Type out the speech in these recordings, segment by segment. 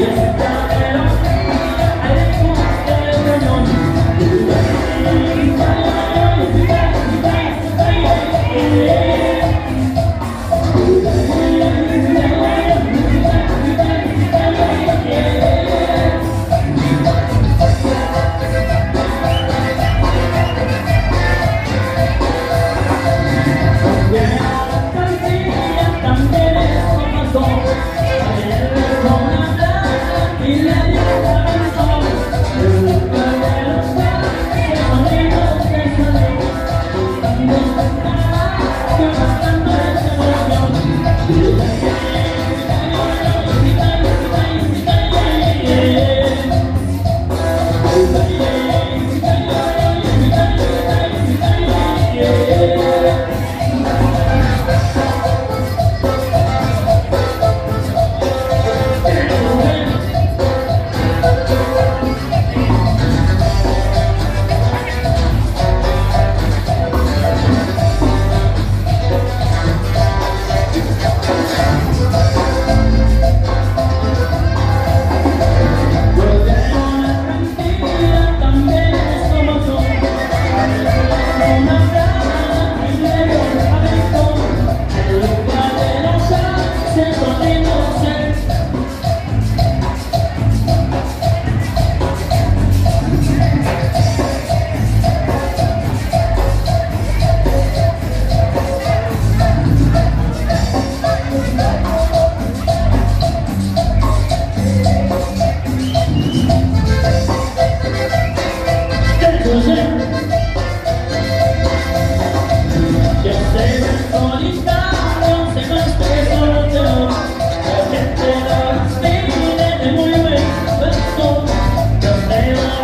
Thank you. nothing more.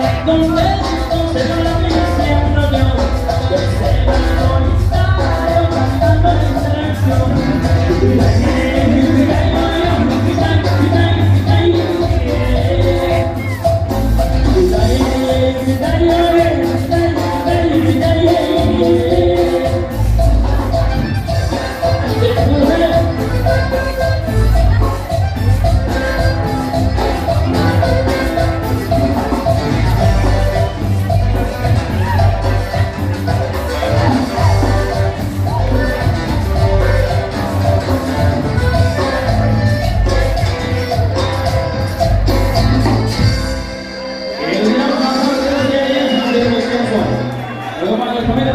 Don't let you, go. Luego